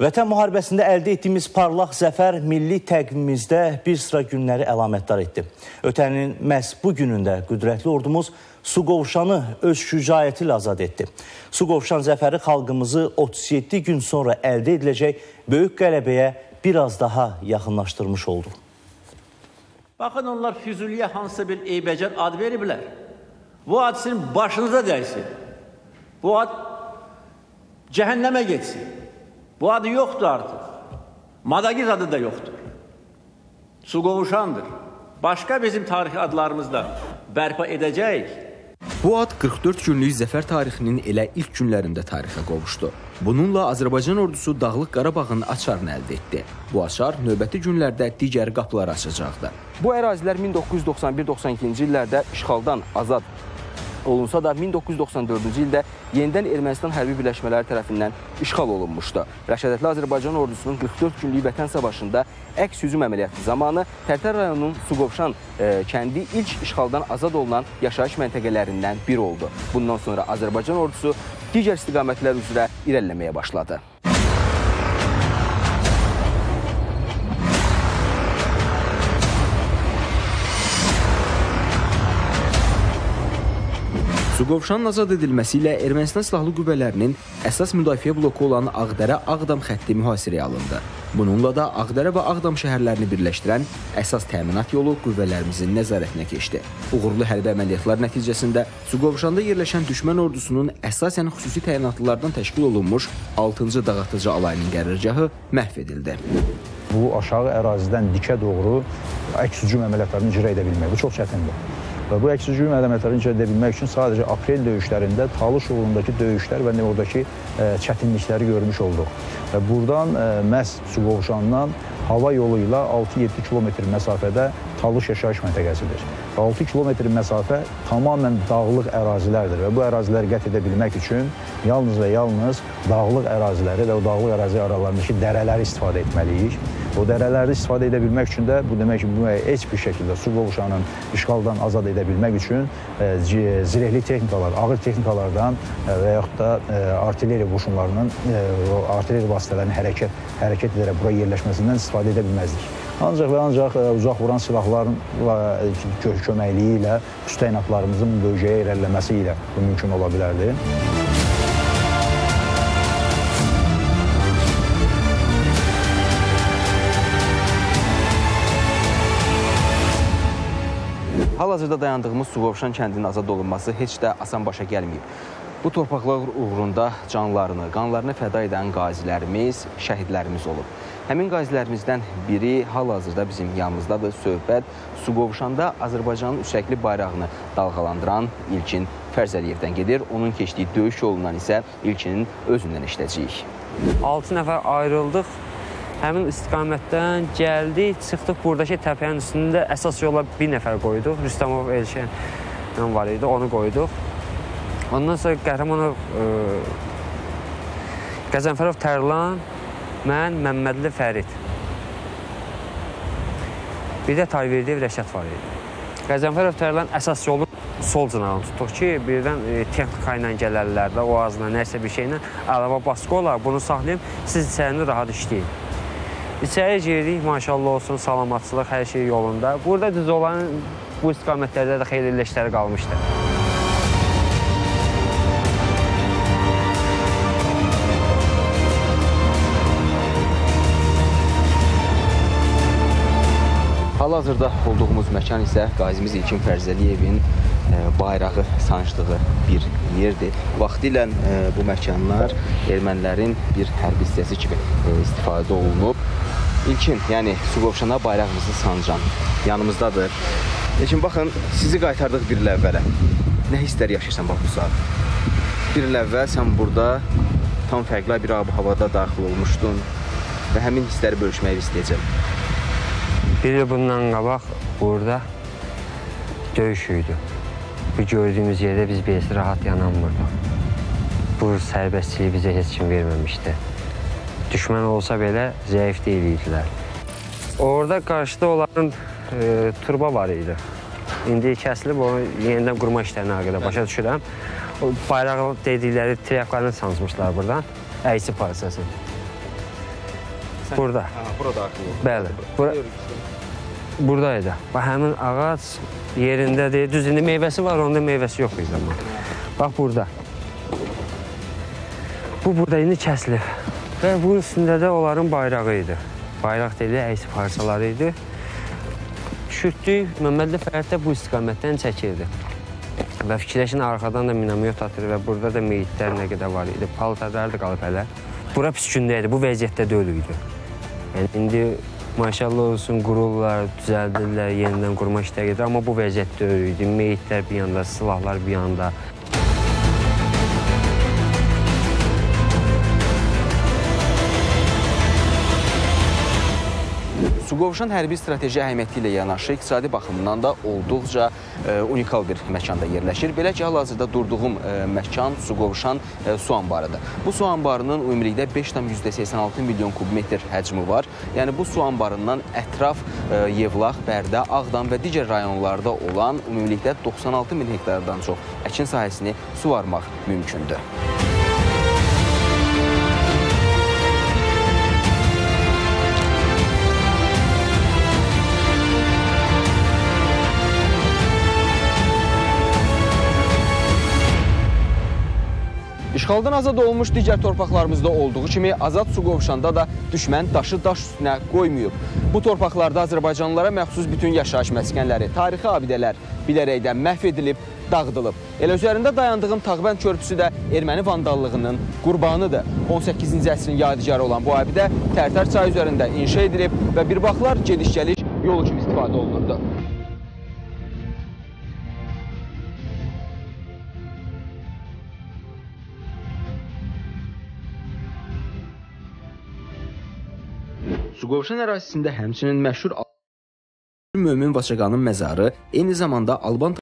Vətən müharibəsində əldə etdiyimiz parlaq zəfər milli təqvimimizdə bir sıra günləri əlamətdar etdi. Ötənin məhz bu günündə qüdrətli ordumuz Suqovuşanı öz şücaəti ilə azad etdi. Suqovuşan zəfəri xalqımızı 37 gün sonra əldə ediləcək böyük qələbəyə biraz daha yaxınlaşdırmış oldu. Baxın onlar Füzuliyə hansısa bir eybəcər ad veriblər. Bu ad sizin başınıza dəysin. Bu ad cəhənnəmə getsin. Bu adı yoktu artık. Madagiz adı da yoktur. Su qovuşandır. Başqa bizim tarixi adlarımızla bərpa edəcəyik. Bu ad 44 günlük zəfər tarixinin elə ilk günlərində tarixə qovuşdu. Bununla Azərbaycan ordusu Dağlıq Qarabağın açarını əldə etdi. Bu açar növbəti günlərdə digər qapılar açacaqdı. Bu ərazilər 1991-92-ci illərdə işğaldan azad olunsa da 1994-cü ildə yenidən Ermənistan hərbi birləşmələri tərəfindən işğal olunmuşdu. Rəşədətli Azərbaycan ordusunun 44 günlük vətən savaşında əks hücum əməliyyatı zamanı Tərtər rayonunun Suqovşan e, kəndi ilk işğaldan azad olunan yaşayış məntəqələrindən biri oldu. Bundan sonra Azərbaycan ordusu digər istiqamətlər üzrə irəliləməyə başladı. Suqovuşanın azad edilməsi ilə Ermənistan silahlı qüvvələrinin əsas müdafiə bloku olan Ağdərə-Ağdam xətti mühasirəyə alındı. Bununla da Ağdərə və Ağdam şəhərlərini birləşdirən əsas təminat yolu qüvvələrimizin nəzarətinə keçdi. Uğurlu hərbi əməliyyatlar nəticəsində Suqovuşanda yerləşən düşmən ordusunun əsasən xüsusi təyinatlılardan təşkil olunmuş 6-cı dağıtıcı alayının qərargahı məhv edildi. Bu aşağı ərazidən dikə doğru əks hücum əməliyyatlarını icra edə bilmək. Bu çox çətindir. Və bu əks hücum əməliyyatlarını icra edə bilmək üçün sadəcə aprel döyüşlərində Talış uğrundakı döyüşlər və oradakı ə, çətinlikləri görmüş olduq. Və buradan ə, məhz Suqovuşandan hava yolu ilə 6-7 kilometr məsafədə Talış yaşayış məntəqəsidir. 6 kilometr məsafə tamamilə dağlıq ərazilərdir və bu əraziləri qət edə bilmək üçün yalnız və yalnız dağlıq əraziləri və o dağlıq ərazi aralarındakı dərələri istifadə etməliyik. O dərələri istifadə edə bilmək üçün də bu demək ki, bu heç bir şəkildə su qovuşanın işğaldan azad edə bilmək üçün e, zirehli texnikalar, ağır texnikalardan e, və yaxud da e, artilleriya qoşunlarının artilleriya vasitələrinin hərəkət hərəkət edərək bura yerləşməsindən istifadə edə bilməzdik. Ancaq və ancaq uzaq vuran silahların köməkliyi ilə üst təyinatlarımızın bölgəyə irəliləməsi ilə bu mümkün ola bilərdi. Hal-hazırda dayandığımız Suqovşan kəndinin azad olunması heç də asan başa gəlməyib. Bu torpaqlar uğrunda canlarını, qanlarını fəda edən qazilərimiz, şəhidlərimiz olub. Həmin qazilərimizdən biri hal-hazırda bizim yanımızdadır. Söhbət Suqovuşanda Azərbaycanın üsəkli bayrağını dalğalandıran İlkin Fərzəliyevdən gedir. Onun keçdiyi döyüş yolundan isə İlkinin özündən işləyəcəyik. 6 nəfər ayrıldıq. Həmin istiqamətdən gəldik, çıxdıq buradakı təpənin üstündə əsas yola bir nəfər qoyduq. Rüstəmov Elşən var idi, onu qoyduq. Ondan sonra Qəhrəmanov ə, Qəzənfərov Tərlan, mən Məmmədli Fərid. Bir də Tayverdiyev Rəşad var idi. Qəzənfərov Tərlan əsas yolu sol cinahını tutduq ki, birdən e, texnika ilə gələrlər də, o azla, nəsə bir şeylə əlavə baskı olar, bunu saxlayıb, siz içərini rahat işləyin. İçəri girdik, maşallah olsun, salamatçılıq, hər şey yolunda. Burada düz olan bu istiqamətlərdə də xeyli leşləri qalmışdı. Hal-hazırda olduğumuz məkan isə qazimiz İlkin Fərzəliyevin bayrağı sancdığı bir yerdir. Vaxtilə e, bu məkanlar ermənilərin bir hərbi hissəsi kimi e, istifadə olunub. İlkin, yəni Suqovşana bayrağımızı sancan yanımızdadır. Lakin baxın, sizi qaytardıq bir il əvvələ. Nə hisslər yaşayırsan bax bu saat? Bir il əvvəl sən burada tam fərqli bir ab-havada daxil olmuşdun və həmin hissləri bölüşməyi istəyəcəm. Bir il bundan qabaq burada döyüş idi. Bu gördüyümüz yerdə biz birisi rahat yananmırdıq. Bu sərbəstliyi bizə heç kim verməmişdi düşmən olsa belə zəif deyil idilər. Orada qarşıda onların e, turba var idi. İndi kəsilib onu yenidən qurma işlərinə haqqında başa düşürəm. O bayraq dedikləri triyaklarını sancmışlar buradan, əysi parçası. Burada. Ha, burada oldu. Bəli. Bura, buradaydı. Bax həmin ağac yerindədir. Düz indi meyvəsi var, onda meyvəsi yox idi amma. Bax burada. Bu burada indi kəsilib. Və bunun üstündə də onların bayrağı idi. Bayraq deyil, əksi parçaları idi. Düşürtdük, Məmmədli Fərəd də bu istiqamətdən çəkirdi. Və fikirləşin arxadan da minamyot atır və burada da meyitlər nə qədər var idi. Paltarlar da qalıb hələ. Bura pis gündə idi, bu vəziyyətdə deyil idi. Yəni indi maşallah olsun qururlar, düzəldirlər, yenidən qurma işləri gedir, amma bu vəziyyətdə deyil idi. Meyitlər bir yanda, silahlar bir yanda. Suqovuşan hərbi strateji əhəmiyyəti ilə yanaşı iqtisadi baxımından da olduqca e, unikal bir məkanda yerləşir. Belə ki, hal-hazırda durduğum e, məkan Suqovuşan e, su anbarıdır. Bu su anbarının ümumilikdə 5,86 milyon kubmetr həcmi var. Yəni bu su anbarından ətraf Yevlax, Bərdə, Ağdam və digər rayonlarda olan ümumilikdə 96 min hektardan çox əkin sahəsini suvarmaq mümkündür. İşğaldan azad olunmuş digər torpaqlarımızda olduğu kimi Azad su qovşanda da düşmən daşı daş üstünə qoymayıb. Bu torpaqlarda Azərbaycanlılara məxsus bütün yaşayış məskənləri, tarixi abidələr bilərəkdən məhv edilib, dağıdılıb. Elə üzərində dayandığım Tağbənd körpüsü də erməni vandallığının qurbanıdır. 18-ci əsrin yadigarı olan bu abidə Tərtər çayı üzərində inşa edilib və bir vaxtlar gediş-gəliş yolu kimi istifadə olunurdu. Suqovuşan ərazisində həmçinin məşhur Mömin Vaçaqanın məzarı, eyni zamanda Alban